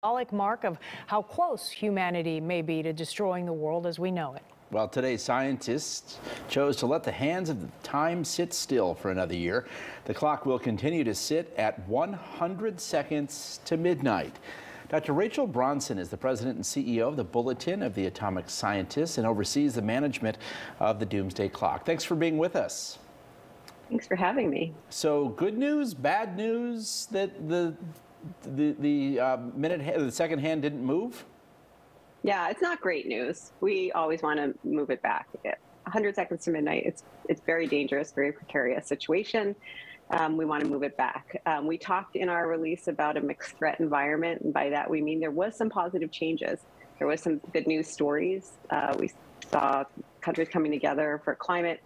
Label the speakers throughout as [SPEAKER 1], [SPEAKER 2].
[SPEAKER 1] symbolic mark of how close humanity may be to destroying the world as we know it.
[SPEAKER 2] Well, today scientists chose to let the hands of the time sit still for another year. The clock will continue to sit at 100 seconds to midnight. Dr. Rachel Bronson is the president and CEO of the Bulletin of the Atomic Scientists and oversees the management of the Doomsday Clock. Thanks for being with us.
[SPEAKER 3] Thanks for having me.
[SPEAKER 2] So, good news, bad news that the the the uh, minute the second hand didn't move.
[SPEAKER 3] Yeah, it's not great news. We always want to move it back. 100 seconds to midnight. It's it's very dangerous, very precarious situation. Um, we want to move it back. Um, we talked in our release about a mixed threat environment, and by that we mean there was some positive changes. There was some good news stories. Uh, we saw countries coming together for climate.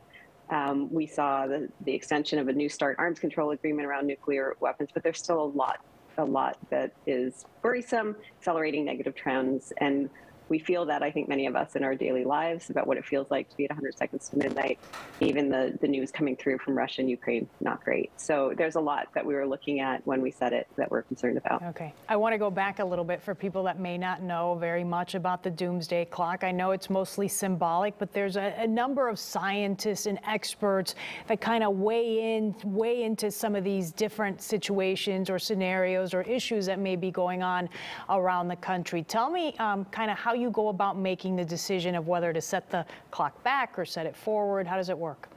[SPEAKER 3] Um, we saw the, the extension of a new START arms control agreement around nuclear weapons, but there's still a lot a lot that is worrisome, accelerating negative trends, and we feel that I think many of us in our daily lives about what it feels like to be at 100 seconds to midnight. Even the, the news coming through from Russia and Ukraine, not great. So there's a lot that we were looking at when we said it that we're concerned about.
[SPEAKER 1] Okay. I want to go back a little bit for people that may not know very much about the doomsday clock. I know it's mostly symbolic, but there's a, a number of scientists and experts that kind of weigh in, weigh into some of these different situations or scenarios or issues that may be going on around the country. Tell me um, kind of how you you go about making the decision of whether to set the clock back or set it forward? How does it work?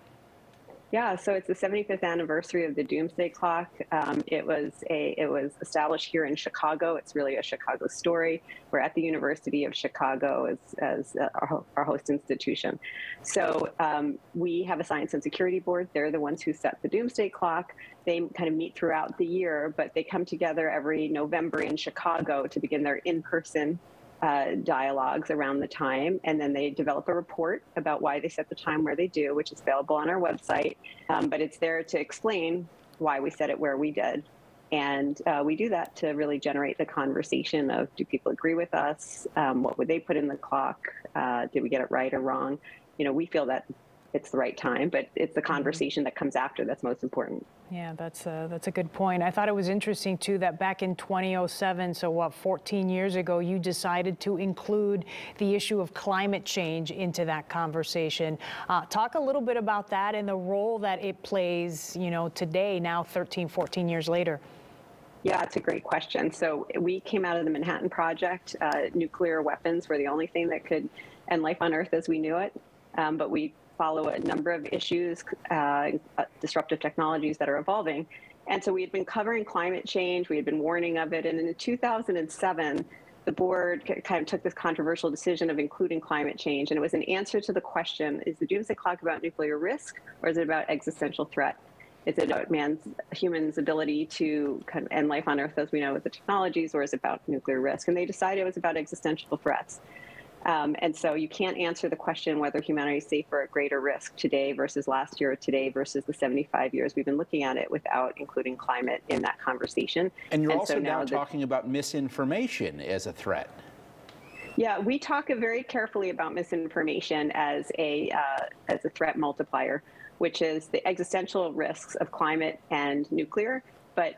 [SPEAKER 3] Yeah, so it's the 75th anniversary of the Doomsday Clock. Um, it was a it was established here in Chicago. It's really a Chicago story. We're at the University of Chicago as, as our, our host institution. So um, we have a science and security board. They're the ones who set the Doomsday Clock. They kind of meet throughout the year, but they come together every November in Chicago to begin their in-person uh, dialogues around the time, and then they develop a report about why they set the time where they do, which is available on our website. Um, but it's there to explain why we set it where we did. And uh, we do that to really generate the conversation of do people agree with us? Um, what would they put in the clock? Uh, did we get it right or wrong? You know, we feel that it's the right time, but it's the mm-hmm. conversation that comes after that's most important.
[SPEAKER 1] Yeah, that's a, that's a good point. I thought it was interesting too that back in 2007, so what, 14 years ago, you decided to include the issue of climate change into that conversation. Uh, talk a little bit about that and the role that it plays, you know, today, now 13, 14 years later.
[SPEAKER 3] Yeah, it's a great question. So we came out of the Manhattan Project. Uh, nuclear weapons were the only thing that could end life on Earth as we knew it. Um, but we follow a number of issues, uh, disruptive technologies that are evolving. And so we had been covering climate change, we had been warning of it. And in 2007, the board kind of took this controversial decision of including climate change. And it was an answer to the question is the doomsday clock about nuclear risk or is it about existential threat? Is it about man's, humans' ability to kind of end life on Earth as we know with the technologies, or is it about nuclear risk? And they decided it was about existential threats. Um, and so you can't answer the question whether humanity is safe or at greater risk today versus last year or today versus the 75 years we've been looking at it without including climate in that conversation.
[SPEAKER 2] And you're and also so now, now talking about misinformation as a threat.
[SPEAKER 3] Yeah, we talk very carefully about misinformation as a uh, as a threat multiplier, which is the existential risks of climate and nuclear, but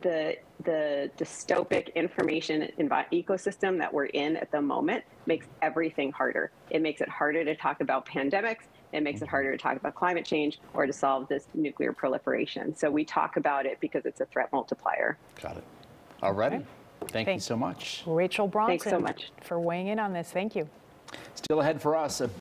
[SPEAKER 3] the the dystopic information ecosystem that we're in at the moment makes everything harder. It makes it harder to talk about pandemics. It makes it mm-hmm. harder to talk about climate change or to solve this nuclear proliferation. So we talk about it because it's a threat multiplier.
[SPEAKER 2] Got it. All righty. Okay. Thank, Thank, you so much.
[SPEAKER 1] Rachel Bronson.
[SPEAKER 3] Thanks so much.
[SPEAKER 1] For weighing in on this. Thank you.
[SPEAKER 2] Still ahead for us.